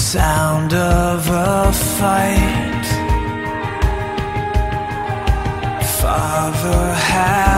sound of a fight. Father had.